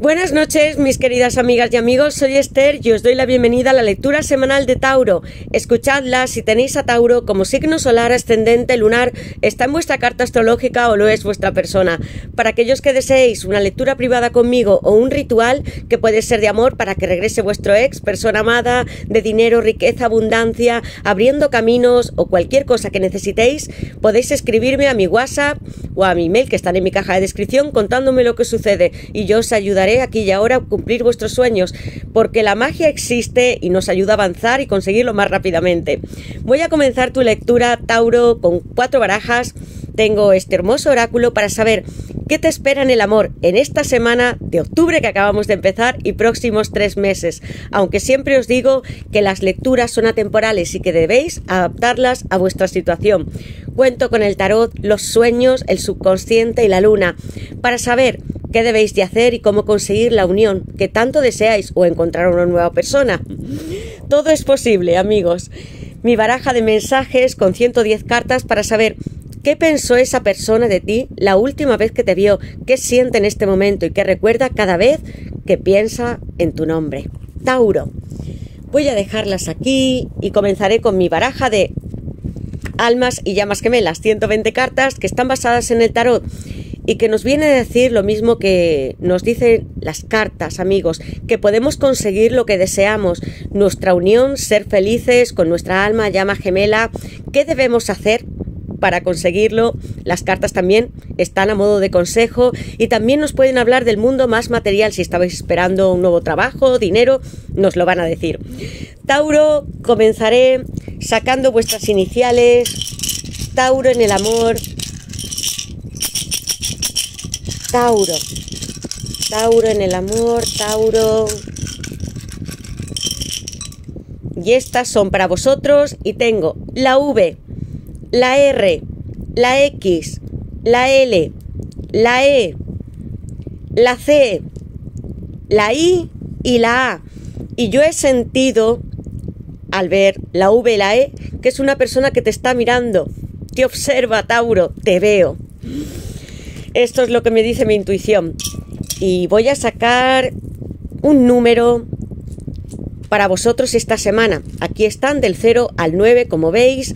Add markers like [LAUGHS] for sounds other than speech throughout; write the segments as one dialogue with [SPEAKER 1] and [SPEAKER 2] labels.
[SPEAKER 1] Buenas noches, mis queridas amigas y amigos. Soy Esther y os doy la bienvenida a la lectura semanal de Tauro. Escuchadla si tenéis a Tauro como signo solar, ascendente, lunar, está en vuestra carta astrológica o lo es vuestra persona. Para aquellos que deseéis una lectura privada conmigo o un ritual que puede ser de amor para que regrese vuestro ex, persona amada, de dinero, riqueza, abundancia, abriendo caminos o cualquier cosa que necesitéis, podéis escribirme a mi WhatsApp o a mi email que están en mi caja de descripción contándome lo que sucede y yo os ayudaré aquí y ahora cumplir vuestros sueños, porque la magia existe y nos ayuda a avanzar y conseguirlo más rápidamente. Voy a comenzar tu lectura, Tauro, con cuatro barajas. Tengo este hermoso oráculo para saber qué te espera en el amor en esta semana de octubre que acabamos de empezar y próximos tres meses, aunque siempre os digo que las lecturas son atemporales y que debéis adaptarlas a vuestra situación. Cuento con el tarot, los sueños, el subconsciente y la luna para saber qué debéis de hacer y cómo conseguir la unión que tanto deseáis o encontrar una nueva persona. Todo es posible, amigos. Mi baraja de mensajes con 110 cartas para saber qué pensó esa persona de ti la última vez que te vio, qué siente en este momento y qué recuerda cada vez que piensa en tu nombre. Tauro. Voy a dejarlas aquí y comenzaré con mi baraja de almas y llamas gemelas, 120 cartas que están basadas en el tarot y que nos viene a decir lo mismo que nos dicen las cartas, amigos, que podemos conseguir lo que deseamos, nuestra unión, ser felices con nuestra alma, llama gemela, ¿qué debemos hacer? Para conseguirlo. Las cartas también están a modo de consejo y también nos pueden hablar del mundo más material. Si estabais esperando un nuevo trabajo, dinero, nos lo van a decir. Tauro, comenzaré sacando vuestras iniciales. Tauro en el amor, Tauro. Tauro en el amor, Tauro. Y estas son para vosotros y tengo la V, la R, la X, la L, la E, la C, la I y la A. Y yo he sentido, al ver la V y la E, que es una persona que te está mirando, te observa, Tauro, te veo. Esto es lo que me dice mi intuición. Y voy a sacar un número para vosotros esta semana. Aquí están del 0 al 9, como veis.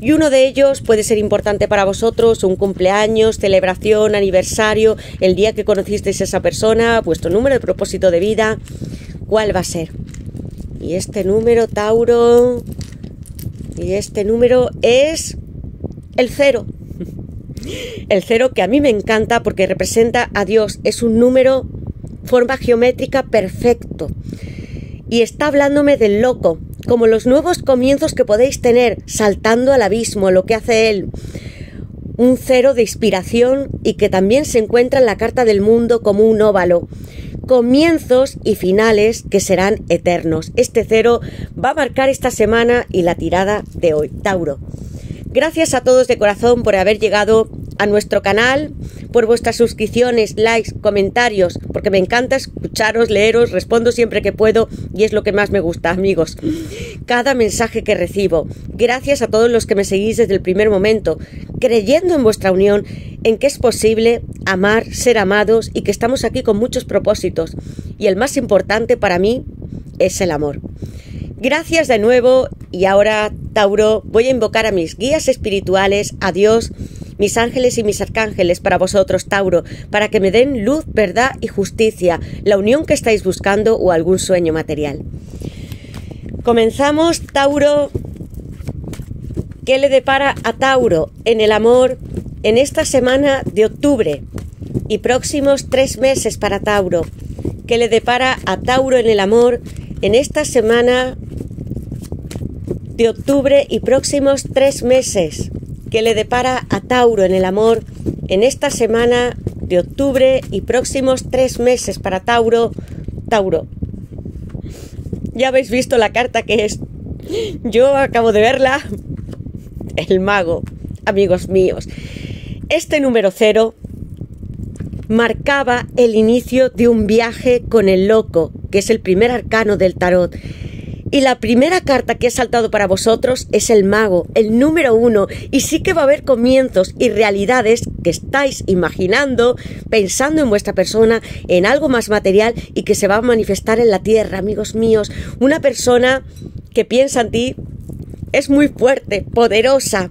[SPEAKER 1] Y uno de ellos puede ser importante para vosotros, un cumpleaños, celebración, aniversario, el día que conocisteis a esa persona, vuestro número de propósito de vida. ¿Cuál va a ser? Y este número, Tauro. Y este número es el 0. [LAUGHS] El cero que a mí me encanta porque representa a Dios, es un número, forma geométrica perfecto. Y está hablándome del loco, como los nuevos comienzos que podéis tener, saltando al abismo, lo que hace Él. Un cero de inspiración y que también se encuentra en la carta del mundo como un óvalo. Comienzos y finales que serán eternos. Este cero va a marcar esta semana y la tirada de hoy. Tauro. Gracias a todos de corazón por haber llegado a nuestro canal, por vuestras suscripciones, likes, comentarios, porque me encanta escucharos, leeros, respondo siempre que puedo y es lo que más me gusta, amigos. Cada mensaje que recibo. Gracias a todos los que me seguís desde el primer momento, creyendo en vuestra unión, en que es posible amar, ser amados y que estamos aquí con muchos propósitos. Y el más importante para mí es el amor. Gracias de nuevo y ahora, Tauro, voy a invocar a mis guías espirituales, a Dios, mis ángeles y mis arcángeles para vosotros, Tauro, para que me den luz, verdad y justicia, la unión que estáis buscando o algún sueño material. Comenzamos, Tauro. ¿Qué le depara a Tauro en el amor en esta semana de octubre y próximos tres meses para Tauro? ¿Qué le depara a Tauro en el amor en esta semana de octubre y próximos tres meses que le depara a Tauro en el amor en esta semana de octubre y próximos tres meses para Tauro. Tauro. Ya habéis visto la carta que es. Yo acabo de verla. El mago, amigos míos. Este número cero marcaba el inicio de un viaje con el loco, que es el primer arcano del tarot Y la primera carta que ha saltado para vosotros es el mago, el número uno. Y sí que va a haber comienzos y realidades que estáis imaginando, pensando en vuestra persona, en algo más material y que se va a manifestar en la tierra, amigos míos. Una persona que piensa en ti es muy fuerte, poderosa,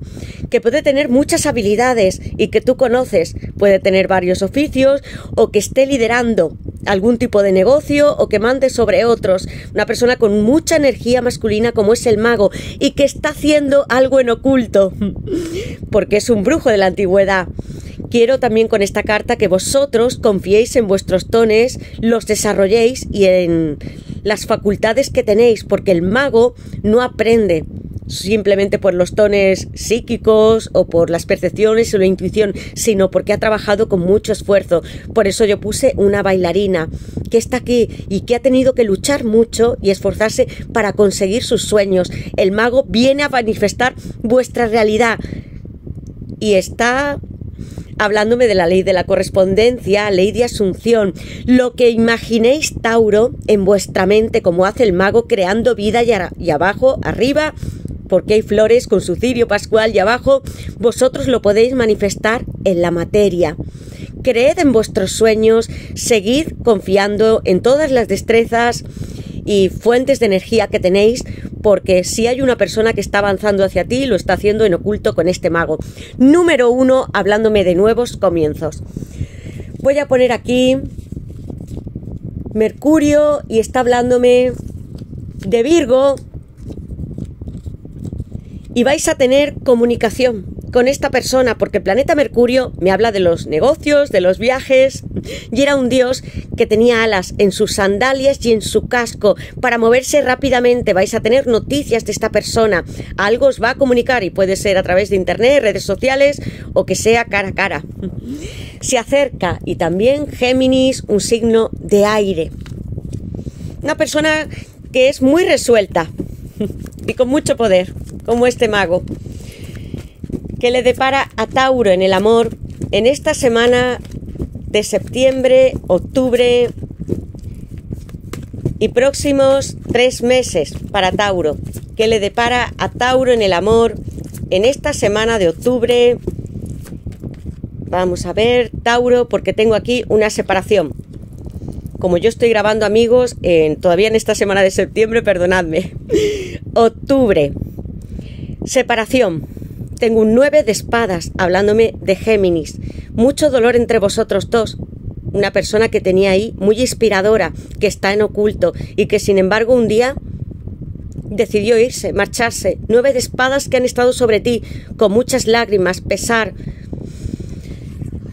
[SPEAKER 1] que puede tener muchas habilidades y que tú conoces. Puede tener varios oficios o que esté liderando algún tipo de negocio o que mande sobre otros. Una persona con mucha energía masculina como es el mago y que está haciendo algo en oculto [LAUGHS] porque es un brujo de la antigüedad. Quiero también con esta carta que vosotros confiéis en vuestros tones, los desarrolléis y en las facultades que tenéis, porque el mago no aprende simplemente por los tones psíquicos o por las percepciones o la intuición, sino porque ha trabajado con mucho esfuerzo. Por eso yo puse una bailarina que está aquí y que ha tenido que luchar mucho y esforzarse para conseguir sus sueños. El mago viene a manifestar vuestra realidad y está hablándome de la ley de la correspondencia, ley de asunción, lo que imaginéis Tauro en vuestra mente como hace el mago creando vida y, abajo, arriba porque hay flores con su cirio pascual y abajo vosotros lo podéis manifestar en la materia. Creed en vuestros sueños, seguid confiando en todas las destrezas y fuentes de energía que tenéis, porque si hay una persona que está avanzando hacia ti, lo está haciendo en oculto con este mago. Número uno, hablándome de nuevos comienzos. Voy a poner aquí Mercurio y está hablándome de Virgo, y vais a tener comunicación con esta persona porque el planeta Mercurio me habla de los negocios, de los viajes y era un dios que tenía alas en sus sandalias y en su casco para moverse rápidamente. Vais a tener noticias de esta persona. Algo os va a comunicar y puede ser a través de internet, redes sociales o que sea cara a cara. Se acerca y también Géminis, un signo de aire. Una persona que es muy resuelta y con mucho poder como este mago, que le depara a Tauro en el amor en esta semana de septiembre, octubre y próximos tres meses para Tauro, que le depara a Tauro en el amor en esta semana de octubre. Vamos a ver, Tauro, porque tengo aquí una separación. Como yo estoy grabando amigos, todavía en esta semana de septiembre, perdonadme. Octubre, Separación. Tengo un 9 de espadas hablándome de Géminis. Mucho dolor entre vosotros dos. Una persona que tenía ahí muy inspiradora, que está en oculto y que sin embargo un día decidió irse, marcharse. Nueve de espadas que han estado sobre ti, con muchas lágrimas, pesar.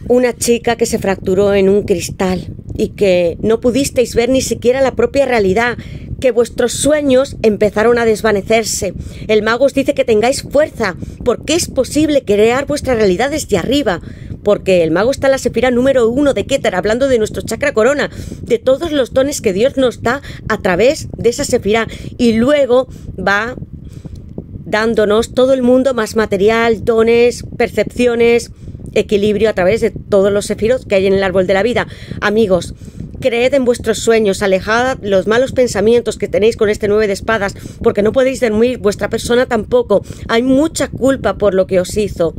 [SPEAKER 1] Una chica que se fracturó en un cristal y que no pudisteis ver ni siquiera la propia realidad, que vuestros sueños empezaron a desvanecerse. El mago os dice que tengáis fuerza, porque es posible crear vuestra realidad desde arriba. Porque el mago está en la sefira número uno de Keter, hablando de nuestro chakra corona, de todos los dones que Dios nos da a través de esa sefira. Y luego va dándonos todo el mundo más material, dones, percepciones, equilibrio a través de todos los sefiros que hay en el árbol de la vida. Amigos, creed en vuestros sueños, alejad los malos pensamientos que tenéis con este nueve de espadas, porque no podéis dormir, vuestra persona tampoco. Hay mucha culpa por lo que os hizo.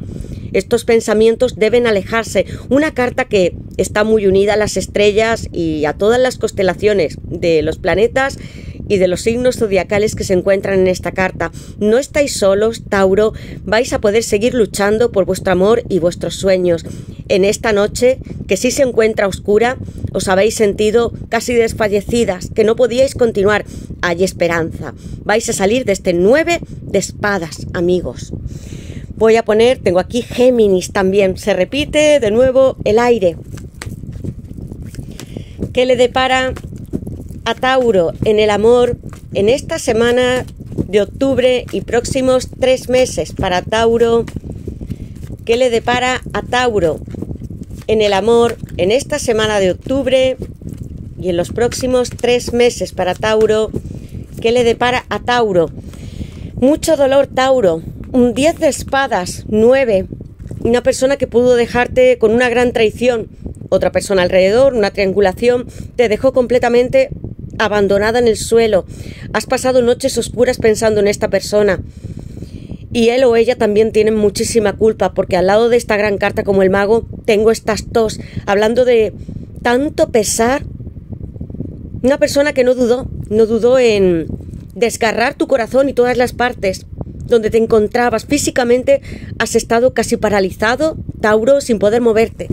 [SPEAKER 1] Estos pensamientos deben alejarse. Una carta que está muy unida a las estrellas y a todas las constelaciones de los planetas y de los signos zodiacales que se encuentran en esta carta. No estáis solos, Tauro, vais a poder seguir luchando por vuestro amor y vuestros sueños. En esta noche, que si se encuentra oscura, os habéis sentido casi desfallecidas, que no podíais continuar. Hay esperanza. Vais a salir de este nueve de espadas, amigos. Voy a poner, tengo aquí Géminis también. Se repite de nuevo el aire. ¿Qué le depara a Tauro en el amor en esta semana de octubre y próximos tres meses para Tauro. ¿Qué le depara a Tauro en el amor en esta semana de octubre y en los próximos tres meses para Tauro? ¿Qué le depara a Tauro? Mucho dolor, Tauro. Un 10 de espadas, 9. Una persona que pudo dejarte con una gran traición. Otra persona alrededor, una triangulación, te dejó completamente abandonada en el suelo. Has pasado noches oscuras pensando en esta persona. Y él o ella también tienen muchísima culpa, porque al lado de esta gran carta como el mago tengo estas tos, hablando de tanto pesar. Una persona que no dudó, no dudó en desgarrar tu corazón y todas las partes donde te encontrabas físicamente, has estado casi paralizado, Tauro, sin poder moverte.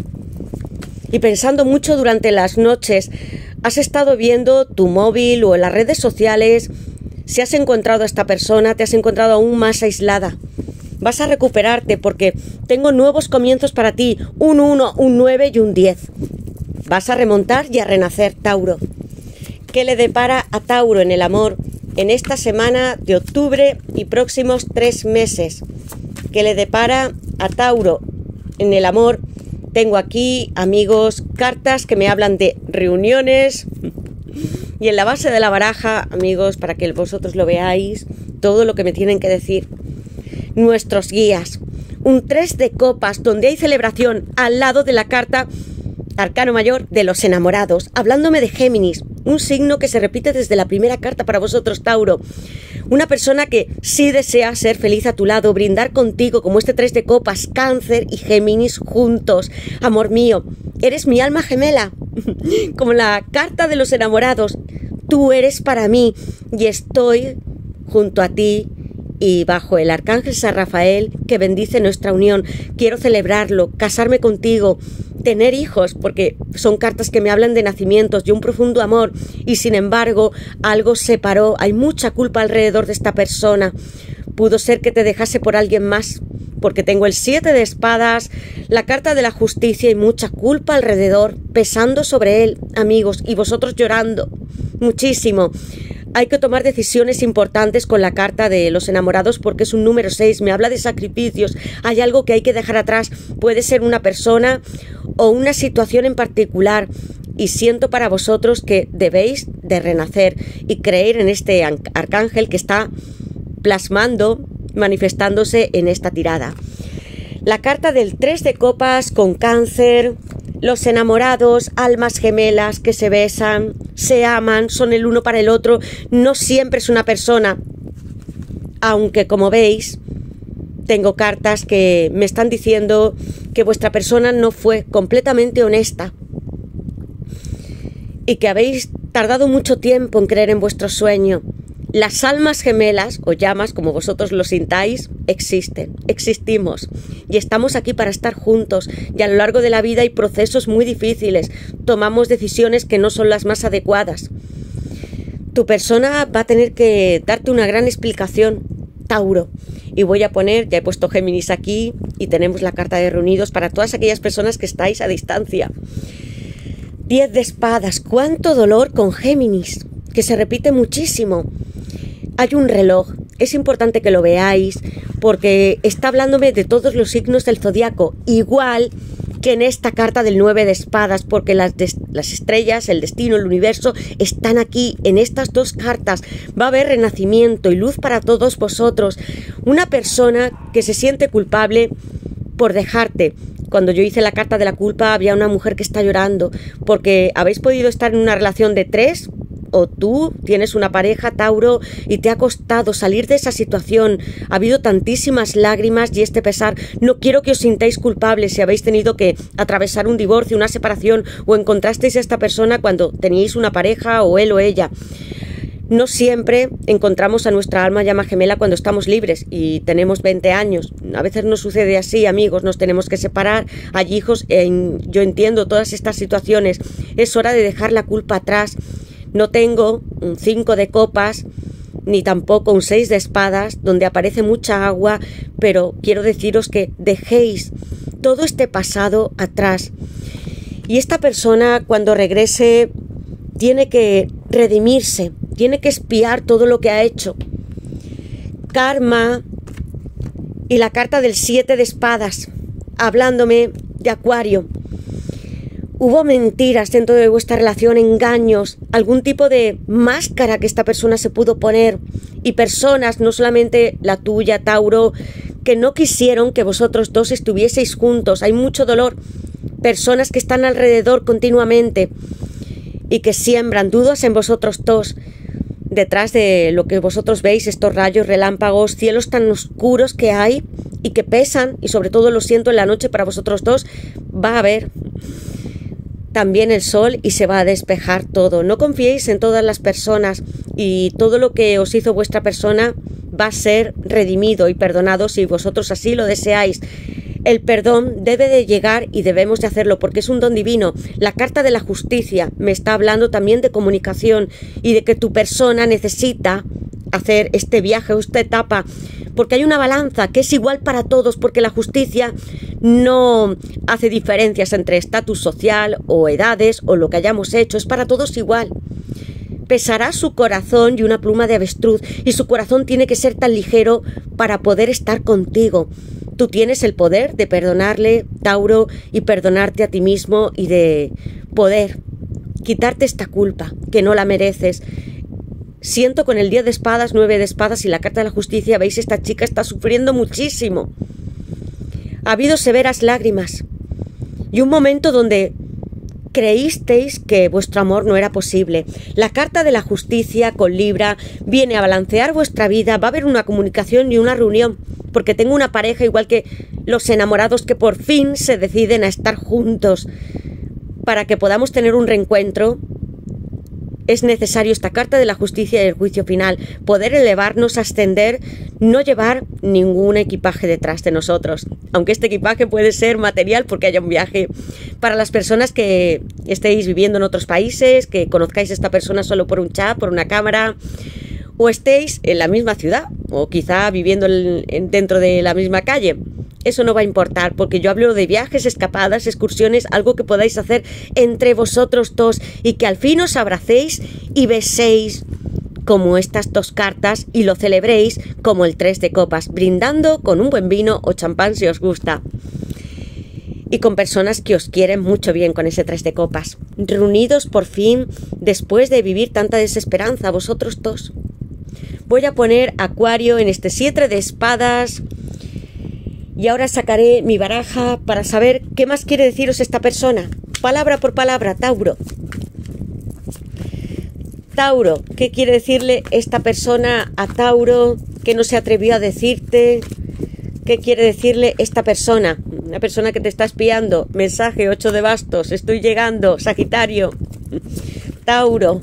[SPEAKER 1] Y pensando mucho durante las noches, has estado viendo tu móvil o en las redes sociales, si has encontrado a esta persona, te has encontrado aún más aislada. Vas a recuperarte porque tengo nuevos comienzos para ti, un 1, un 9 y un 10. Vas a remontar y a renacer, Tauro. ¿Qué le depara a Tauro en el amor en esta semana de octubre y próximos tres meses? ¿Qué le depara a Tauro en el amor? Tengo aquí, amigos, cartas que me hablan de reuniones, y en la base de la baraja, amigos, para que vosotros lo veáis, todo lo que me tienen que decir. Nuestros guías. Un 3 de copas donde hay celebración al lado de la carta Arcano Mayor de los enamorados, hablándome de Géminis, un signo que se repite desde la primera carta para vosotros, Tauro. Una persona que sí desea ser feliz a tu lado, brindar contigo como este tres de copas, cáncer y Géminis juntos. Amor mío, eres mi alma gemela, [LAUGHS] como la carta de los enamorados. Tú eres para mí y estoy junto a ti y bajo el arcángel San Rafael que bendice nuestra unión. Quiero celebrarlo, casarme contigo, tener hijos, porque son cartas que me hablan de nacimientos, y un profundo amor, y sin embargo algo separó, hay mucha culpa alrededor de esta persona. Pudo ser que te dejase por alguien más, porque tengo el siete de espadas, la carta de la justicia y mucha culpa alrededor, pesando sobre él, amigos, y vosotros llorando muchísimo. Hay que tomar decisiones importantes con la carta de los enamorados porque es un número 6, me habla de sacrificios, hay algo que hay que dejar atrás, puede ser una persona o una situación en particular. Y siento para vosotros que debéis de renacer y creer en este arcángel que está plasmando, manifestándose en esta tirada. La carta del 3 de copas con cáncer, los enamorados, almas gemelas que se besan, se aman, son el uno para el otro, no siempre es una persona. Aunque, como veis, tengo cartas que me están diciendo que vuestra persona no fue completamente honesta y que habéis tardado mucho tiempo en creer en vuestro sueño las almas gemelas o llamas, como vosotros lo sintáis, existen, existimos y estamos aquí para estar juntos y a lo largo de la vida hay procesos muy difíciles, tomamos decisiones que no son las más adecuadas. Tu persona va a tener que darte una gran explicación, Tauro. Y voy a poner, ya he puesto Géminis aquí y tenemos la carta de reunidos para todas aquellas personas que estáis a distancia. Diez de espadas, cuánto dolor con Géminis, que se repite muchísimo hay un reloj. Es importante que lo veáis porque está hablándome de todos los signos del zodiaco, igual que en esta carta del 9 de espadas, porque las, las, estrellas, el destino, el universo están aquí en estas dos cartas. Va a haber renacimiento y luz para todos vosotros. Una persona que se siente culpable por dejarte. Cuando yo hice la carta de la culpa había una mujer que está llorando porque habéis podido estar en una relación de tres o tú tienes una pareja, Tauro, y te ha costado salir de esa situación, ha habido tantísimas lágrimas y este pesar, no quiero que os sintáis culpables si habéis tenido que atravesar un divorcio, una separación o encontrasteis a esta persona cuando teníais una pareja o él o ella. No siempre encontramos a nuestra alma llama gemela cuando estamos libres y tenemos 20 años. A veces no sucede así, amigos, nos tenemos que separar, hay hijos, yo entiendo todas estas situaciones. Es hora de dejar la culpa atrás no tengo un 5 de copas ni tampoco un 6 de espadas donde aparece mucha agua, pero quiero deciros que dejéis todo este pasado atrás. Y esta persona cuando regrese tiene que redimirse, tiene que espiar todo lo que ha hecho. Karma y la carta del 7 de espadas, hablándome de Acuario. Hubo mentiras dentro de vuestra relación, engaños, algún tipo de máscara que esta persona se pudo poner y personas, no solamente la tuya, Tauro, que no quisieron que vosotros dos estuvieseis juntos. Hay mucho dolor, personas que están alrededor continuamente. y que siembran dudas en vosotros dos. Detrás de lo que vosotros veis, estos rayos, relámpagos, cielos tan oscuros que hay y que pesan, y sobre todo lo siento en la noche para vosotros dos, va a haber también el sol y se va a despejar todo. No confiéis en todas las personas y todo lo que os hizo vuestra persona va a ser redimido y perdonado si vosotros así lo deseáis. El perdón debe de llegar y debemos de hacerlo porque es un don divino. La carta de la justicia me está hablando también de comunicación y de que tu persona necesita hacer este viaje o esta etapa porque hay una balanza que es igual para todos porque la justicia no hace diferencias entre estatus social o edades o lo que hayamos hecho, es para todos igual pesará su corazón y una pluma de avestruz, y su corazón tiene que ser tan ligero para poder estar contigo. Tú tienes el poder de perdonarle, Tauro, y perdonarte a ti mismo y de poder quitarte esta culpa, que no la mereces. Siento con el día de espadas, nueve de espadas y la carta de la justicia, veis, esta chica está sufriendo muchísimo. Ha habido severas lágrimas y un momento donde creísteis que vuestro amor no era posible. La carta de la justicia con Libra viene a balancear vuestra vida, va a haber una comunicación y una reunión, porque tengo una pareja igual que los enamorados que por fin se deciden a estar juntos para que podamos tener un reencuentro es necesario esta carta de la justicia y el juicio final, poder elevarnos, ascender, no llevar ningún equipaje detrás de nosotros, aunque este equipaje puede ser material porque haya un viaje. Para las personas que estéis viviendo en otros países, que conozcáis a esta persona solo por un chat, por una cámara, o estéis en la misma ciudad, o quizá viviendo dentro de la misma calle eso no va a importar, porque yo hablo de viajes, escapadas, excursiones, algo que podáis hacer entre vosotros dos y que al fin os abracéis y beséis como estas dos cartas y lo celebréis como el tres de copas, brindando con un buen vino o champán si os gusta. Y con personas que os quieren mucho bien con ese tres de copas. Reunidos por fin después de vivir tanta desesperanza, vosotros dos. Voy a poner Acuario en este siete de espadas y ahora sacaré mi baraja para saber qué más quiere deciros esta persona. Palabra por palabra, Tauro. Tauro, ¿qué quiere decirle esta persona a Tauro que no se atrevió a decirte? ¿Qué quiere decirle esta persona? Una persona que te está espiando. Mensaje 8 de bastos. Estoy llegando. Sagitario. [LAUGHS] Tauro.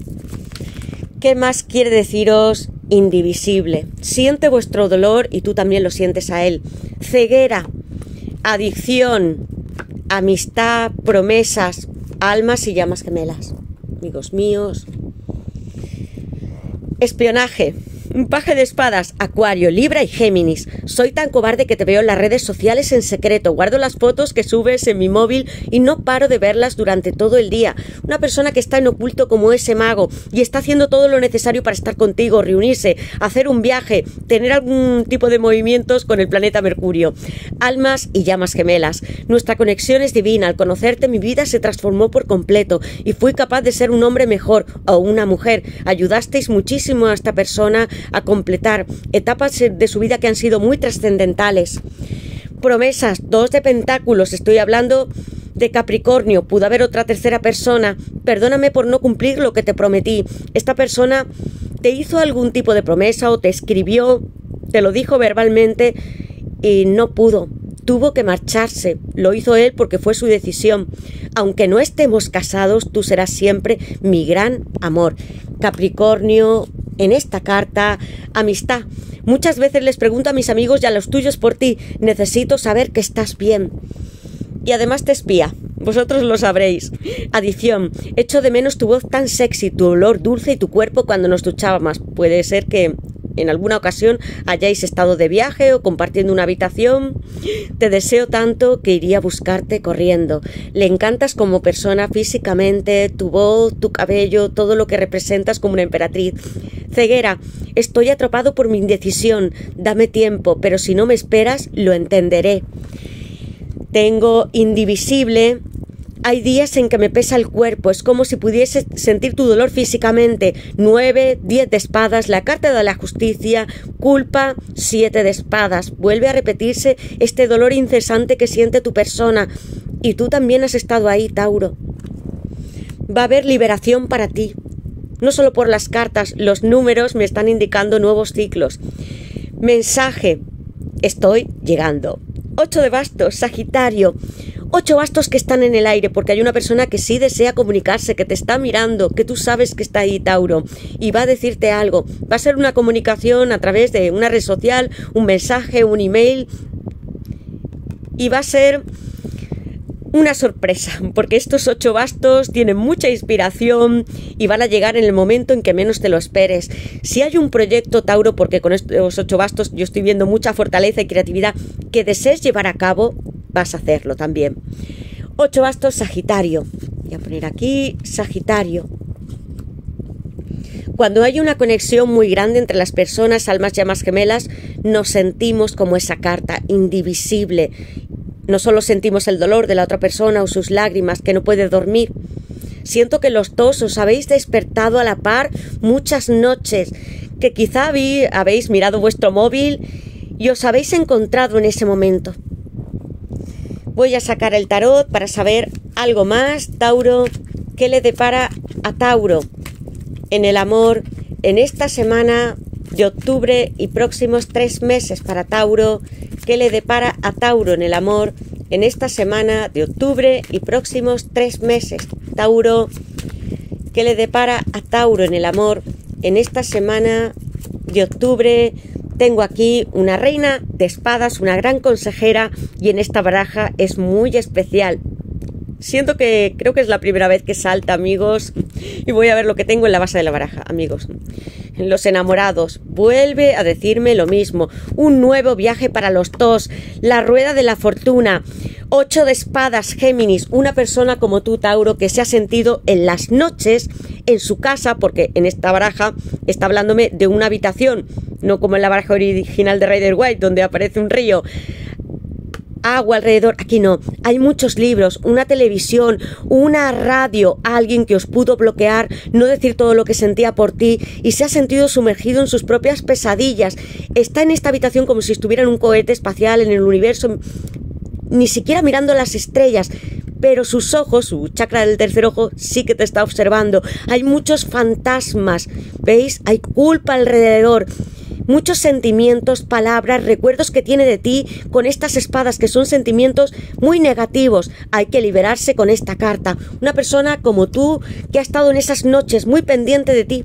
[SPEAKER 1] ¿Qué más quiere deciros indivisible. Siente vuestro dolor y tú también lo sientes a él. Ceguera, adicción, amistad, promesas, almas y llamas gemelas. Amigos míos. Espionaje, paje de espadas, Acuario, Libra y Géminis. Soy tan cobarde que te veo en las redes sociales en secreto. Guardo las fotos que subes en mi móvil y no paro de verlas durante todo el día. Una persona que está en oculto como ese mago y está haciendo todo lo necesario para estar contigo, reunirse, hacer un viaje, tener algún tipo de movimientos con el planeta Mercurio. Almas y llamas gemelas. Nuestra conexión es divina. Al conocerte mi vida se transformó por completo y fui capaz de ser un hombre mejor o una mujer. Ayudasteis muchísimo a esta persona a completar etapas de su vida que han sido muy trascendentales. Promesas, dos de pentáculos, estoy hablando de Capricornio, pudo haber otra tercera persona, perdóname por no cumplir lo que te prometí. Esta persona te hizo algún tipo de promesa o te escribió, te lo dijo verbalmente y no pudo. Tuvo que marcharse. Lo hizo él porque fue su decisión. Aunque no estemos casados, tú serás siempre mi gran amor. Capricornio, en esta carta, amistad. Muchas veces les pregunto a mis amigos y a los tuyos por ti. Necesito saber que estás bien. Y además te espía. Vosotros lo sabréis. Adición. Echo de menos tu voz tan sexy, tu olor dulce y tu cuerpo cuando nos duchábamos. Puede ser que en alguna ocasión hayáis estado de viaje o compartiendo una habitación. Te deseo tanto que iría a buscarte corriendo. Le encantas como persona físicamente, tu voz, tu cabello, todo lo que representas como una emperatriz. Ceguera, estoy atrapado por mi indecisión. Dame tiempo, pero si no me esperas, lo entenderé. Tengo indivisible, hay días en que me pesa el cuerpo, es como si pudiese sentir tu dolor físicamente. Nueve, diez de espadas, la carta de la justicia, culpa, siete de espadas. Vuelve a repetirse este dolor incesante que siente tu persona. Y tú también has estado ahí, Tauro. Va a haber liberación para ti. No solo por las cartas, los números me están indicando nuevos ciclos. Mensaje. Estoy llegando. 8 de bastos, Sagitario. Ocho bastos que están en el aire porque hay una persona que sí desea comunicarse, que te está mirando, que tú sabes que está ahí, Tauro, y va a decirte algo. Va a ser una comunicación a través de una red social, un mensaje, un email, y va a ser una sorpresa, porque estos ocho bastos tienen mucha inspiración y van a llegar en el momento en que menos te lo esperes. Si hay un proyecto, Tauro, porque con estos ocho bastos yo estoy viendo mucha fortaleza y creatividad que desees llevar a cabo, vas a hacerlo también. Ocho bastos Sagitario. Voy a poner aquí Sagitario. Cuando hay una conexión muy grande entre las personas, almas llamas gemelas, nos sentimos como esa carta, indivisible. No solo sentimos el dolor de la otra persona o sus lágrimas, que no puede dormir. Siento que los dos os habéis despertado a la par muchas noches, que quizá habéis mirado vuestro móvil y os habéis encontrado en ese momento. Voy a sacar el tarot para saber algo más. Tauro, ¿qué le depara a Tauro en el amor en esta semana de octubre y próximos tres meses para Tauro? ¿Qué le depara a Tauro en el amor en esta semana de octubre y próximos tres meses? Tauro, ¿qué le depara a Tauro en el amor en esta semana de octubre tengo aquí una reina de espadas, una gran consejera y en esta baraja es muy especial. Siento que creo que es la primera vez que salta, amigos, y voy a ver lo que tengo en la base de la baraja, amigos. Los enamorados. Vuelve a decirme lo mismo. Un nuevo viaje para los dos. La rueda de la fortuna. Ocho de espadas, Géminis. Una persona como tú, Tauro, que se ha sentido en las noches en su casa, porque en esta baraja está hablándome de una habitación, no como en la baraja original de Rider White, donde aparece un río agua alrededor. Aquí no. Hay muchos libros, una televisión, una radio, alguien que os pudo bloquear, no decir todo lo que sentía por ti y se ha sentido sumergido en sus propias pesadillas. Está en esta habitación como si estuviera en un cohete espacial en el universo, ni siquiera mirando las estrellas. Pero sus ojos, su chakra del tercer ojo, sí que te está observando. Hay muchos fantasmas, ¿veis? Hay culpa alrededor muchos sentimientos, palabras, recuerdos que tiene de ti con estas espadas que son sentimientos muy negativos. Hay que liberarse con esta carta. Una persona como tú que ha estado en esas noches muy pendiente de ti.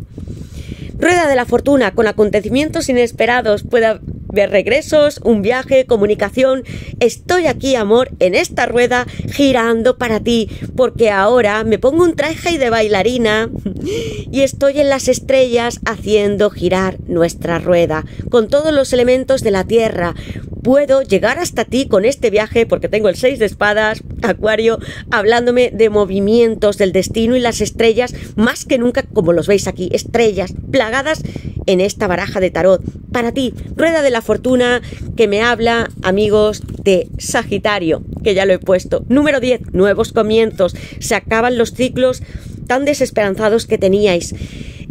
[SPEAKER 1] Rueda de la fortuna con acontecimientos inesperados. Puede haber regresos, un viaje, comunicación. Estoy aquí, amor, en esta rueda girando para ti, porque ahora me pongo un traje de bailarina [LAUGHS] y estoy en las estrellas haciendo girar nuestra rueda con todos los elementos de la tierra puedo llegar hasta ti con este viaje porque tengo el 6 de espadas, Acuario, hablándome de movimientos del destino y las estrellas, más que nunca, como los veis aquí, estrellas plagadas en esta baraja de tarot. Para ti, rueda de la fortuna que me habla, amigos, de Sagitario, que ya lo he puesto. Número 10, nuevos comienzos. Se acaban los ciclos tan desesperanzados que teníais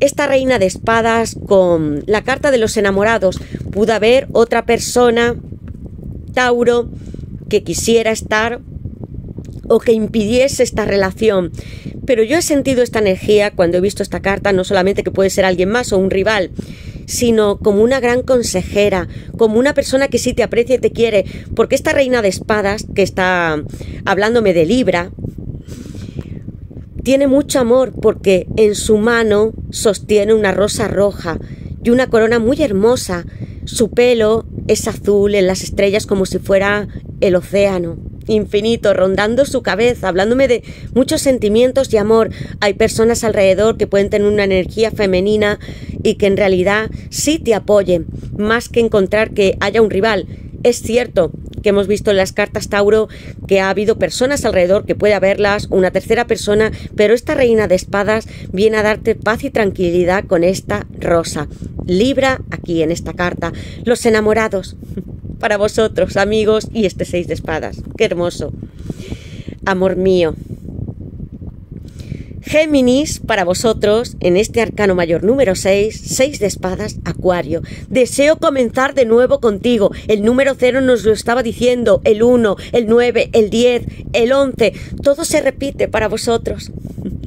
[SPEAKER 1] esta reina de espadas con la carta de los enamorados. Pudo haber otra persona Tauro que quisiera estar o que impidiese esta relación. Pero yo he sentido esta energía cuando he visto esta carta, no solamente que puede ser alguien más o un rival, sino como una gran consejera, como una persona que sí te aprecia y te quiere, porque esta reina de espadas, que está hablándome de Libra, tiene mucho amor porque en su mano sostiene una rosa roja y una corona muy hermosa. Su pelo es azul en las estrellas como si fuera el océano infinito rondando su cabeza, hablándome de muchos sentimientos y amor. Hay personas alrededor que pueden tener una energía femenina y que en realidad sí te apoyen, más que encontrar que haya un rival. Es cierto que hemos visto en las cartas Tauro que ha habido personas alrededor que puede haberlas, una tercera persona, pero esta reina de espadas viene a darte paz y tranquilidad con esta rosa. Libra aquí en esta carta. Los enamorados. [LAUGHS] Para vosotros, amigos, y este seis de espadas. Qué hermoso. Amor mío, Géminis, para vosotros, en este arcano mayor número 6, 6 de espadas, Acuario. Deseo comenzar de nuevo contigo. El número 0 nos lo estaba diciendo, el 1, el 9, el 10, el 11. Todo se repite para vosotros.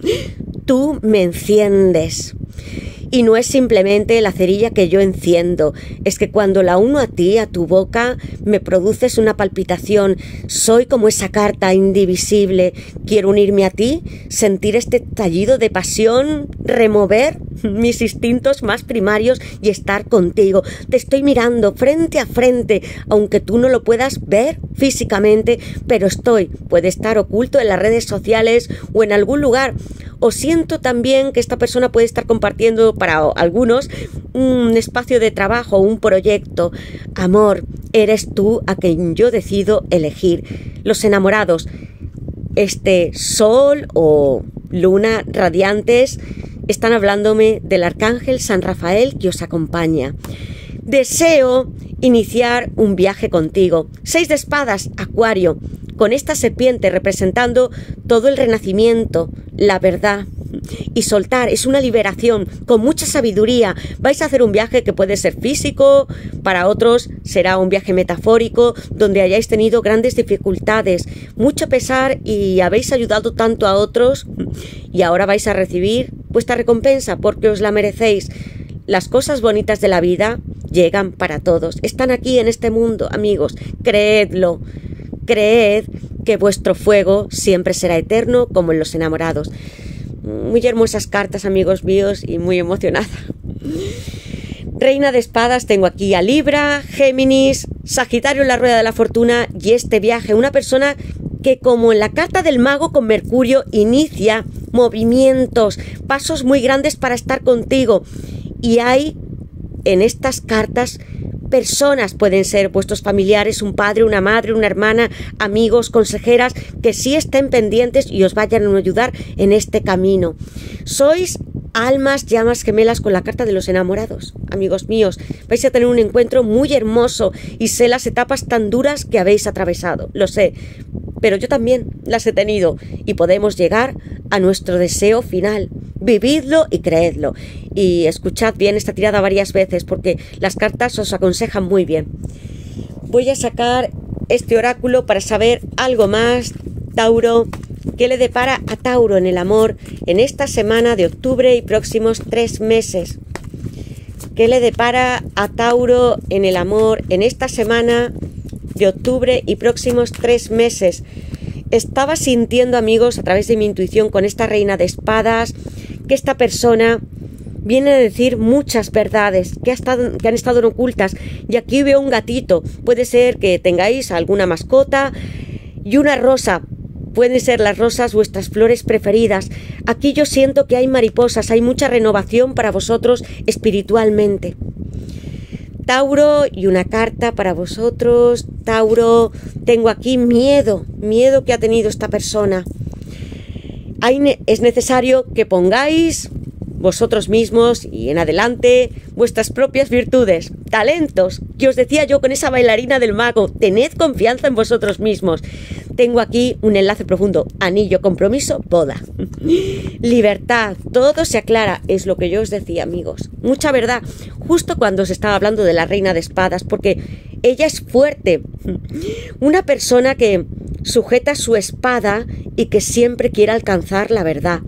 [SPEAKER 1] [LAUGHS] Tú me enciendes. Y no es simplemente la cerilla que yo enciendo, es que cuando la uno a ti, a tu boca, me produces una palpitación. Soy como esa carta indivisible. Quiero unirme a ti, sentir este tallido de pasión, remover mis instintos más primarios y estar contigo. Te estoy mirando frente a frente, aunque tú no lo puedas ver físicamente, pero estoy. Puede estar oculto en las redes sociales o en algún lugar. O siento también que esta persona puede estar compartiendo para algunos un espacio de trabajo, un proyecto. Amor, eres tú a quien yo decido elegir. Los enamorados, este sol o luna radiantes, están hablándome del arcángel San Rafael que os acompaña. Deseo iniciar un viaje contigo. Seis de espadas, Acuario, con esta serpiente representando todo el renacimiento, la verdad. Y soltar es una liberación con mucha sabiduría. Vais a hacer un viaje que puede ser físico, para otros será un viaje metafórico, donde hayáis tenido grandes dificultades, mucho pesar y habéis ayudado tanto a otros y ahora vais a recibir vuestra recompensa porque os la merecéis. Las cosas bonitas de la vida llegan para todos. Están aquí en este mundo, amigos. Creedlo. Creed que vuestro fuego siempre será eterno como en los enamorados. Muy hermosas cartas, amigos míos, y muy emocionada. Reina de espadas, tengo aquí a Libra, Géminis, Sagitario en la rueda de la fortuna y este viaje. Una persona que como en la carta del mago con Mercurio inicia movimientos, pasos muy grandes para estar contigo. Y hay en estas cartas personas, pueden ser vuestros familiares, un padre, una madre, una hermana, amigos, consejeras, que sí estén pendientes y os vayan a ayudar en este camino. Sois almas, llamas gemelas con la carta de los enamorados. Amigos míos, vais a tener un encuentro muy hermoso y sé las etapas tan duras que habéis atravesado, lo sé, pero yo también las he tenido y podemos llegar a nuestro deseo final. Vividlo y creedlo. Y escuchad bien esta tirada varias veces porque las cartas os aconsejan muy bien. Voy a sacar este oráculo para saber algo más, Tauro, qué le depara a Tauro en el amor en esta semana de octubre y próximos tres meses. ¿Qué le depara a Tauro en el amor en esta semana de octubre y próximos tres meses? Estaba sintiendo, amigos, a través de mi intuición con esta reina de espadas, que esta persona viene a decir muchas verdades que, que, han estado ocultas. Y aquí veo un gatito. Puede ser que tengáis alguna mascota y una rosa. Pueden ser las rosas vuestras flores preferidas. Aquí yo siento que hay mariposas, hay mucha renovación para vosotros espiritualmente. Tauro y una carta para vosotros. Tauro, tengo aquí miedo, miedo que ha tenido esta persona. es necesario que pongáis vosotros mismos y en adelante vuestras propias virtudes, talentos, que os decía yo con esa bailarina del mago, tened confianza en vosotros mismos. Tengo aquí un enlace profundo, anillo, compromiso, boda. [LAUGHS] Libertad, todo se aclara, es lo que yo os decía amigos. Mucha verdad, justo cuando os estaba hablando de la reina de espadas, porque ella es fuerte, [LAUGHS] una persona que sujeta su espada y que siempre quiere alcanzar la verdad.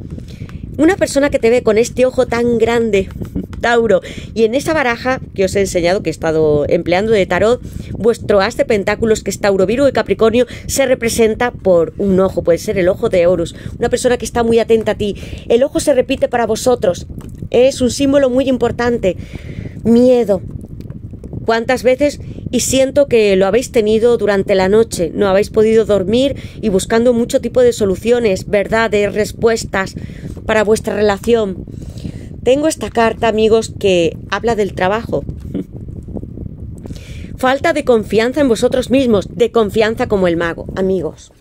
[SPEAKER 1] Una persona que te ve con este ojo tan grande, [LAUGHS] Tauro, y en esa baraja que os he enseñado, que he estado empleando de tarot, vuestro as de pentáculos, que es Tauro, Virgo y Capricornio, se representa por un ojo, puede ser el ojo de Horus, una persona que está muy atenta a ti. El ojo se repite para vosotros, es un símbolo muy importante. Miedo. ¿Cuántas veces? Y siento que lo habéis tenido durante la noche, no habéis podido dormir y buscando mucho tipo de soluciones, verdades, respuestas para vuestra relación. Tengo esta carta, amigos, que habla del trabajo. [LAUGHS] Falta de confianza en vosotros mismos, de confianza como el mago, amigos.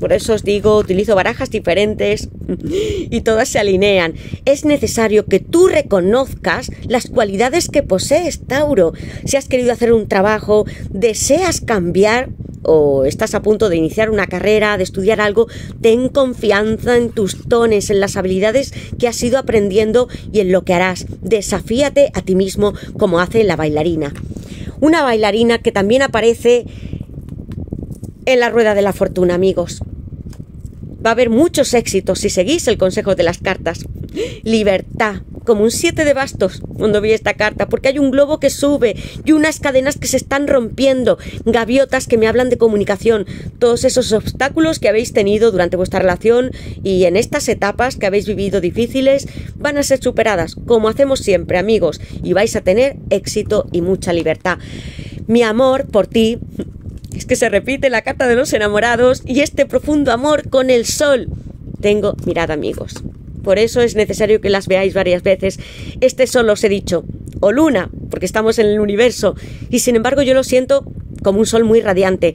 [SPEAKER 1] Por eso os digo, utilizo barajas diferentes [LAUGHS] y todas se alinean. Es necesario que tú reconozcas las cualidades que posees, Tauro. Si has querido hacer un trabajo, deseas cambiar, o estás a punto de iniciar una carrera, de estudiar algo, ten confianza en tus tones, en las habilidades que has ido aprendiendo y en lo que harás. Desafíate a ti mismo como hace la bailarina. Una bailarina que también aparece en la rueda de la fortuna, amigos. Va a haber muchos éxitos si seguís el consejo de las cartas. Libertad, como un siete de bastos cuando vi esta carta, porque hay un globo que sube y unas cadenas que se están rompiendo, gaviotas que me hablan de comunicación, todos esos obstáculos que habéis tenido durante vuestra relación y en estas etapas que habéis vivido difíciles van a ser superadas, como hacemos siempre, amigos, y vais a tener éxito y mucha libertad. Mi amor por ti es que se repite la carta de los enamorados y este profundo amor con el sol. Tengo, mirad amigos, por eso es necesario que las veáis varias veces. Este sol os he dicho, o luna, porque estamos en el universo, y sin embargo yo lo siento como un sol muy radiante.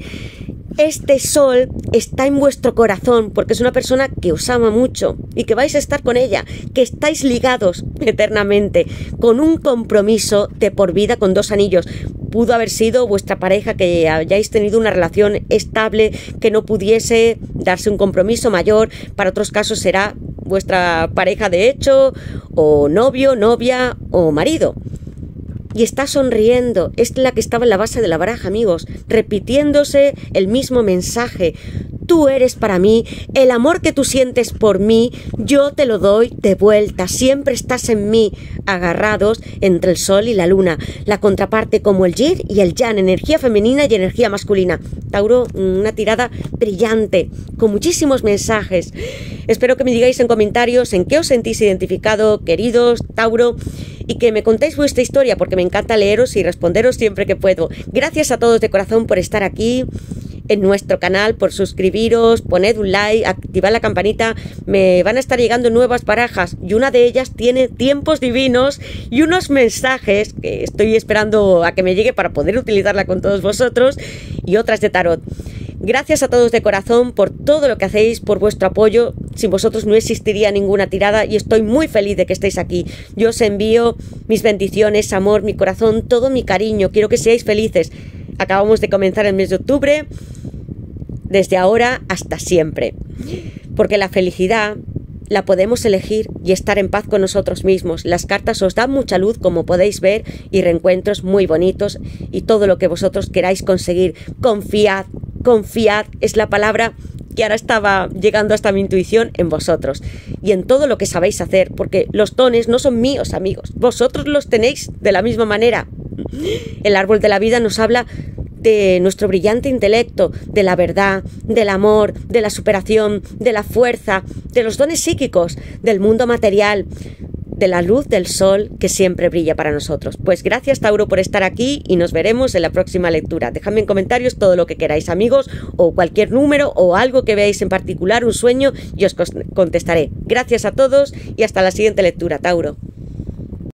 [SPEAKER 1] Este sol está en vuestro corazón porque es una persona que os ama mucho y que vais a estar con ella, que estáis ligados eternamente, con un compromiso de por vida con dos anillos. Pudo haber sido vuestra pareja que hayáis tenido una relación estable, que no pudiese darse un compromiso mayor. Para otros casos será vuestra pareja de hecho, o novio, novia o marido y está sonriendo. Es la que estaba en la base de la baraja, amigos, repitiéndose el mismo mensaje. Tú eres para mí, el amor que tú sientes por mí, yo te lo doy de vuelta, siempre estás en mí, agarrados entre el sol y la luna, la contraparte como el yin y el yang, energía femenina y energía masculina. Tauro, una tirada brillante, con muchísimos mensajes. Espero que me digáis en comentarios en qué os sentís identificado, queridos, Tauro y que me contéis vuestra historia porque me encanta leeros y responderos siempre que puedo. Gracias a todos de corazón por estar aquí en nuestro canal, por suscribiros, poned un like, activad la campanita. Me van a estar llegando nuevas barajas y una de ellas tiene tiempos divinos y unos mensajes que estoy esperando a que me llegue para poder utilizarla con todos vosotros y otras de tarot. Gracias a todos de corazón por todo lo que hacéis, por vuestro apoyo. Sin vosotros no existiría ninguna tirada y estoy muy feliz de que estéis aquí. Yo os envío mis bendiciones, amor, mi corazón, todo mi cariño. Quiero que seáis felices. Acabamos de comenzar el mes de octubre. Desde ahora hasta siempre. Porque la felicidad la podemos elegir y estar en paz con nosotros mismos. Las cartas os dan mucha luz, como podéis ver, y reencuentros muy bonitos y todo lo que vosotros queráis conseguir. Confiad, confiad es la palabra que ahora estaba llegando hasta mi intuición en vosotros y en todo lo que sabéis hacer, porque los dones no son míos, amigos, vosotros los tenéis de la misma manera. El árbol de la vida nos habla de nuestro brillante intelecto, de la verdad, del amor, de la superación, de la fuerza, de los dones psíquicos, del mundo material, de la luz del sol que siempre brilla para nosotros. Pues gracias Tauro por estar aquí y nos veremos en la próxima lectura. Dejadme en comentarios todo lo que queráis amigos o cualquier número o algo que veáis en particular, un sueño y os contestaré. Gracias a todos y hasta la siguiente lectura, Tauro.